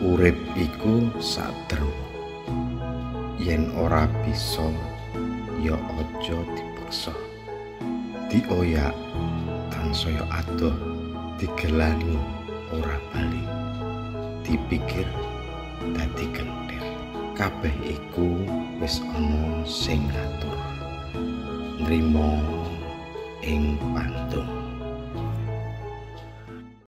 urip iku sadru yen ora bisa ya aja dipaksa. Dioyak tansaya adoh digelani ora bali. Dipikir dadi kentir kabeh iku wis ana sing ngatur. Nrimo ing pantung